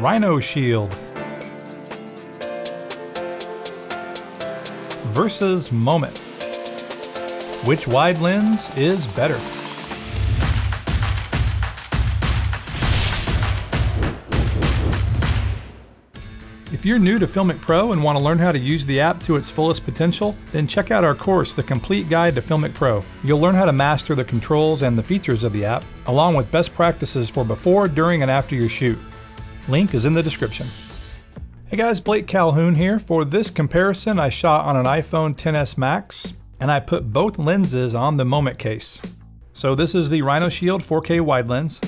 Rhino Shield versus Moment. Which wide lens is better? If you're new to Filmic Pro and want to learn how to use the app to its fullest potential, then check out our course, The Complete Guide to Filmic Pro. You'll learn how to master the controls and the features of the app, along with best practices for before, during, and after your shoot. Link is in the description. Hey guys, Blake Calhoun here. For this comparison, I shot on an iPhone XS Max, and I put both lenses on the Moment case. So this is the Rhino Shield 4K wide lens,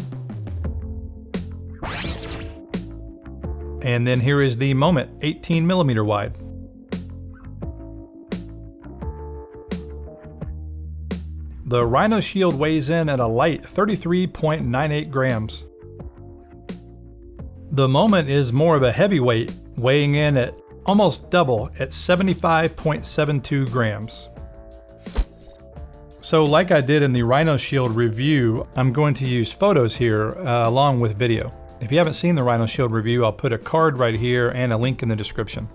And then here is the Moment 18 millimeter wide. The Rhino Shield weighs in at a light 33.98 grams. The Moment is more of a heavyweight, weighing in at almost double at 75.72 grams. So like I did in the Rhino Shield review, I'm going to use photos here uh, along with video. If you haven't seen the Rhino Shield review, I'll put a card right here and a link in the description.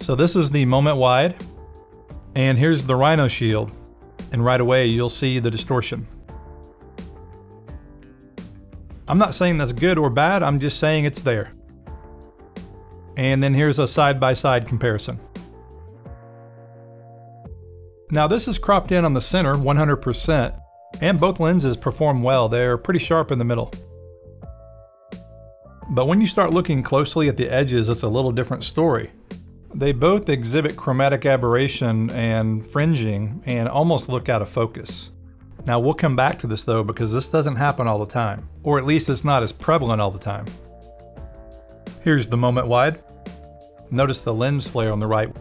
So this is the Moment Wide, and here's the Rhino Shield. And right away, you'll see the distortion. I'm not saying that's good or bad, I'm just saying it's there. And then here's a side-by-side -side comparison. Now this is cropped in on the center 100%, and both lenses perform well. They're pretty sharp in the middle. But when you start looking closely at the edges, it's a little different story. They both exhibit chromatic aberration and fringing and almost look out of focus. Now we'll come back to this though because this doesn't happen all the time, or at least it's not as prevalent all the time. Here's the moment wide. Notice the lens flare on the right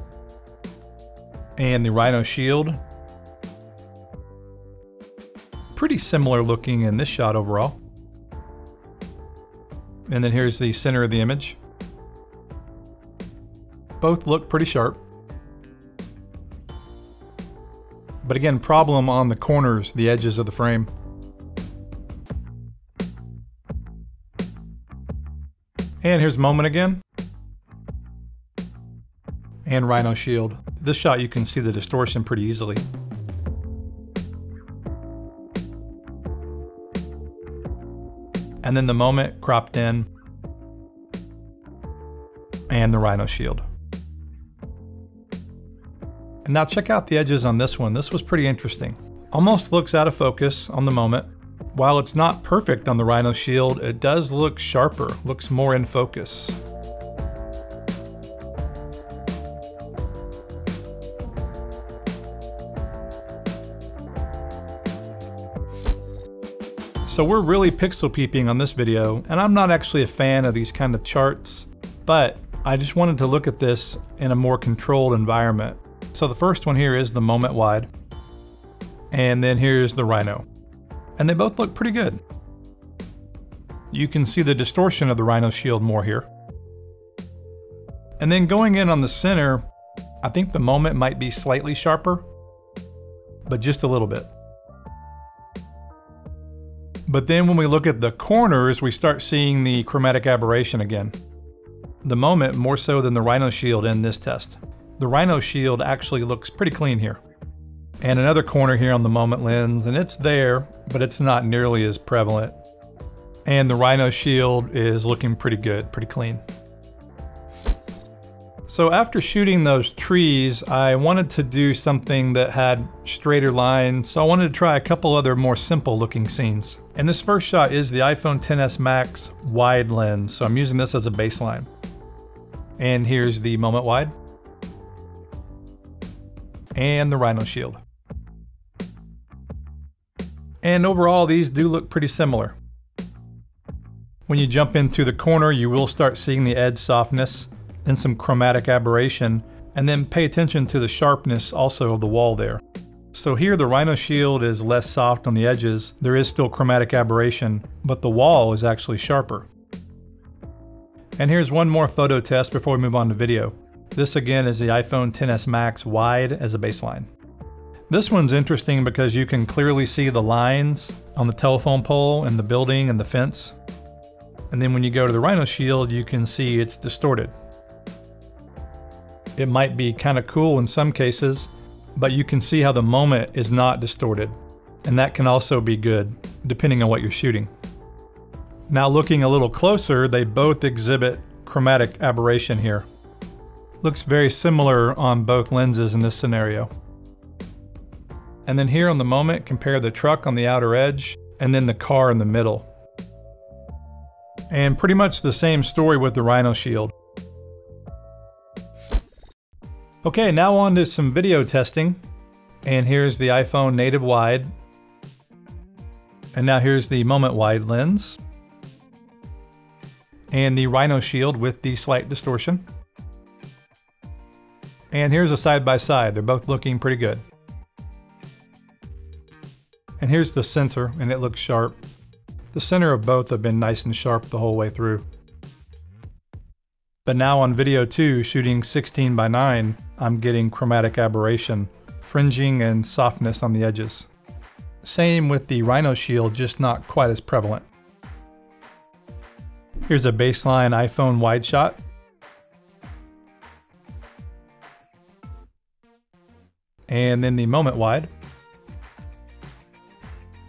and the Rhino shield. Pretty similar looking in this shot overall. And then here's the center of the image. Both look pretty sharp. But again, problem on the corners, the edges of the frame. And here's Moment again. And Rhino Shield. This shot you can see the distortion pretty easily. and then the moment cropped in, and the Rhino Shield. And now check out the edges on this one. This was pretty interesting. Almost looks out of focus on the moment. While it's not perfect on the Rhino Shield, it does look sharper, looks more in focus. So we're really pixel peeping on this video, and I'm not actually a fan of these kind of charts, but I just wanted to look at this in a more controlled environment. So the first one here is the moment wide, and then here's the Rhino. And they both look pretty good. You can see the distortion of the Rhino shield more here. And then going in on the center, I think the moment might be slightly sharper, but just a little bit. But then when we look at the corners, we start seeing the chromatic aberration again. The moment more so than the Rhino Shield in this test. The Rhino Shield actually looks pretty clean here. And another corner here on the moment lens, and it's there, but it's not nearly as prevalent. And the Rhino Shield is looking pretty good, pretty clean. So after shooting those trees, I wanted to do something that had straighter lines, so I wanted to try a couple other more simple looking scenes. And this first shot is the iPhone XS Max wide lens, so I'm using this as a baseline. And here's the moment wide. And the Rhino Shield. And overall, these do look pretty similar. When you jump in through the corner, you will start seeing the edge softness then some chromatic aberration, and then pay attention to the sharpness also of the wall there. So here the Rhino Shield is less soft on the edges, there is still chromatic aberration, but the wall is actually sharper. And here's one more photo test before we move on to video. This again is the iPhone XS Max wide as a baseline. This one's interesting because you can clearly see the lines on the telephone pole and the building and the fence. And then when you go to the Rhino Shield, you can see it's distorted. It might be kind of cool in some cases, but you can see how the moment is not distorted. And that can also be good, depending on what you're shooting. Now looking a little closer, they both exhibit chromatic aberration here. Looks very similar on both lenses in this scenario. And then here on the moment, compare the truck on the outer edge and then the car in the middle. And pretty much the same story with the Rhino Shield. Okay, now on to some video testing. And here's the iPhone native wide. And now here's the moment wide lens. And the Rhino Shield with the slight distortion. And here's a side by side. They're both looking pretty good. And here's the center, and it looks sharp. The center of both have been nice and sharp the whole way through. But now on video 2, shooting 16 by 9, I'm getting chromatic aberration, fringing and softness on the edges. Same with the Rhino Shield, just not quite as prevalent. Here's a baseline iPhone wide shot. And then the moment wide.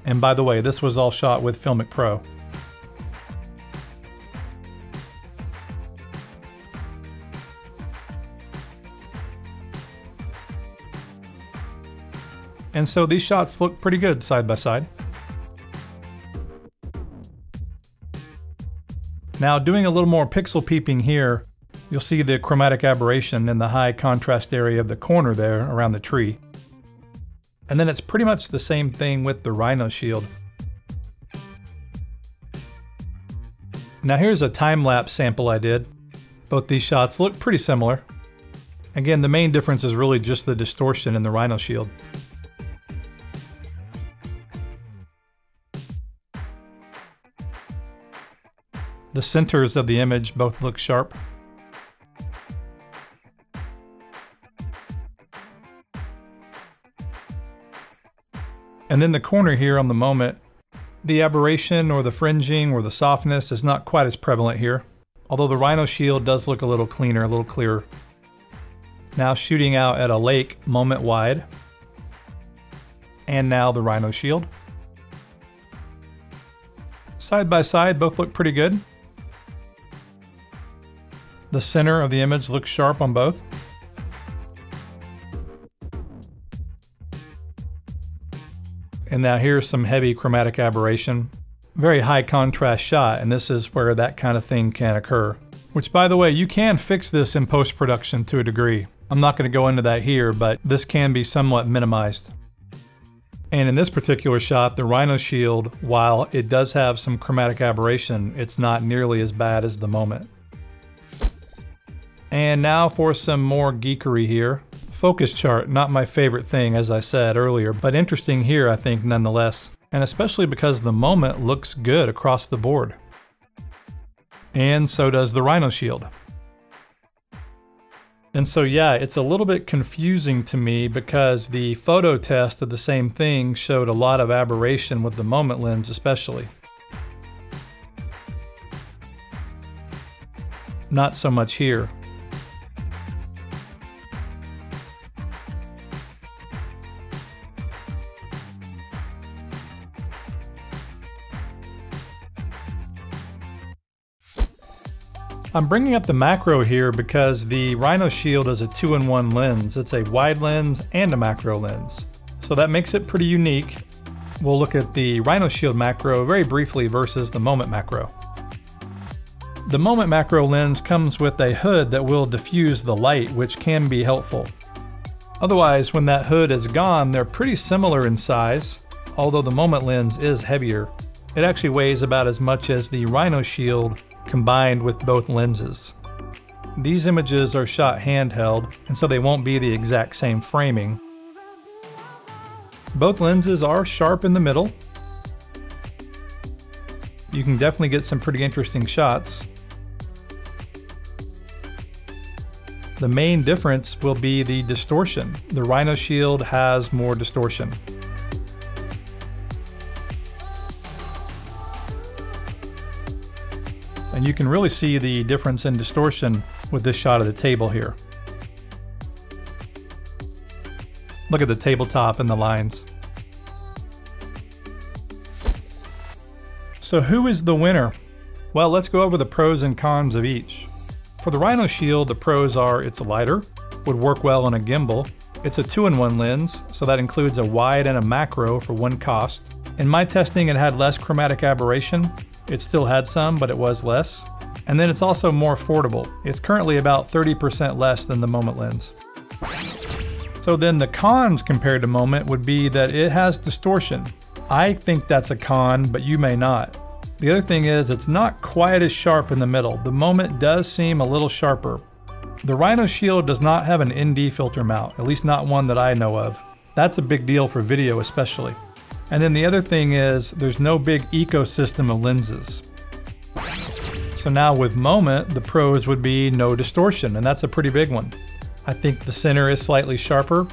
And by the way, this was all shot with Filmic Pro. And so these shots look pretty good side by side. Now doing a little more pixel peeping here, you'll see the chromatic aberration in the high contrast area of the corner there around the tree. And then it's pretty much the same thing with the Rhino Shield. Now here's a time-lapse sample I did. Both these shots look pretty similar. Again, the main difference is really just the distortion in the Rhino Shield. The centers of the image both look sharp. And then the corner here on the moment, the aberration or the fringing or the softness is not quite as prevalent here, although the Rhino Shield does look a little cleaner, a little clearer. Now shooting out at a lake moment wide, and now the Rhino Shield. Side by side, both look pretty good. The center of the image looks sharp on both. And now here's some heavy chromatic aberration. Very high contrast shot, and this is where that kind of thing can occur. Which by the way, you can fix this in post-production to a degree. I'm not going to go into that here, but this can be somewhat minimized. And in this particular shot, the Rhino Shield, while it does have some chromatic aberration, it's not nearly as bad as the moment. And now for some more geekery here. Focus chart, not my favorite thing as I said earlier, but interesting here I think nonetheless. And especially because the moment looks good across the board. And so does the Rhino Shield. And so yeah, it's a little bit confusing to me because the photo test of the same thing showed a lot of aberration with the moment lens especially. Not so much here. I'm bringing up the macro here because the Rhino Shield is a two-in-one lens. It's a wide lens and a macro lens. So that makes it pretty unique. We'll look at the Rhino Shield macro very briefly versus the Moment macro. The Moment macro lens comes with a hood that will diffuse the light, which can be helpful. Otherwise, when that hood is gone, they're pretty similar in size, although the Moment lens is heavier. It actually weighs about as much as the Rhino Shield combined with both lenses. These images are shot handheld, and so they won't be the exact same framing. Both lenses are sharp in the middle. You can definitely get some pretty interesting shots. The main difference will be the distortion. The Rhino Shield has more distortion. And you can really see the difference in distortion with this shot of the table here. Look at the tabletop and the lines. So who is the winner? Well, let's go over the pros and cons of each. For the Rhino Shield, the pros are it's lighter, would work well on a gimbal, it's a two-in-one lens, so that includes a wide and a macro for one cost. In my testing, it had less chromatic aberration. It still had some, but it was less. And then it's also more affordable. It's currently about 30% less than the Moment lens. So then the cons compared to Moment would be that it has distortion. I think that's a con, but you may not. The other thing is it's not quite as sharp in the middle. The Moment does seem a little sharper. The Rhino Shield does not have an ND filter mount, at least not one that I know of. That's a big deal for video especially. And then the other thing is there's no big ecosystem of lenses. So now with Moment, the pros would be no distortion, and that's a pretty big one. I think the center is slightly sharper.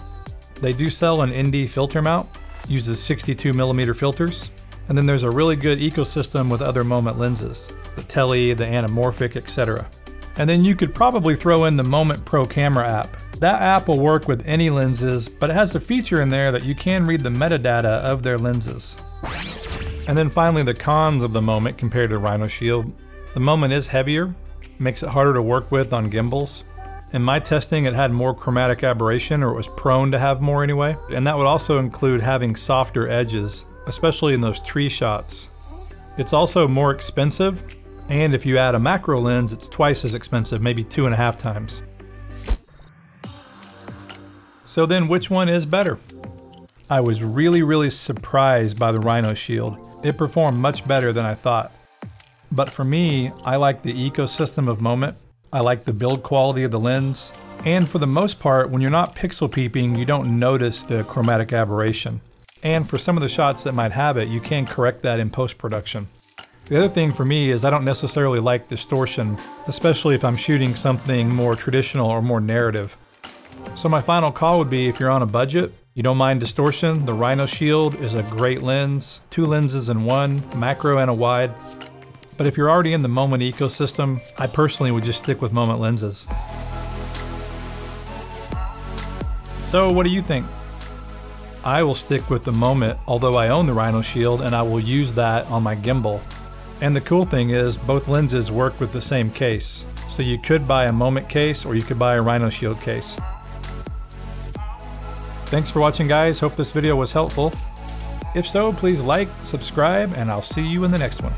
They do sell an ND filter mount, uses 62 millimeter filters. And then there's a really good ecosystem with other Moment lenses, the tele, the anamorphic, etc. And then you could probably throw in the Moment Pro Camera app. That app will work with any lenses, but it has a feature in there that you can read the metadata of their lenses. And then finally the cons of the Moment compared to Rhino Shield. The Moment is heavier, makes it harder to work with on gimbals. In my testing, it had more chromatic aberration, or it was prone to have more anyway. And that would also include having softer edges, especially in those tree shots. It's also more expensive, and if you add a macro lens, it's twice as expensive, maybe two and a half times. So then which one is better? I was really, really surprised by the Rhino Shield. It performed much better than I thought. But for me, I like the ecosystem of Moment I like the build quality of the lens. And for the most part, when you're not pixel peeping, you don't notice the chromatic aberration. And for some of the shots that might have it, you can correct that in post-production. The other thing for me is I don't necessarily like distortion, especially if I'm shooting something more traditional or more narrative. So my final call would be if you're on a budget, you don't mind distortion, the Rhino Shield is a great lens, two lenses in one, macro and a wide. But if you're already in the Moment ecosystem, I personally would just stick with Moment lenses. So what do you think? I will stick with the Moment, although I own the Rhino Shield and I will use that on my gimbal. And the cool thing is both lenses work with the same case. So you could buy a Moment case or you could buy a Rhino Shield case. Thanks for watching guys, hope this video was helpful. If so, please like, subscribe, and I'll see you in the next one.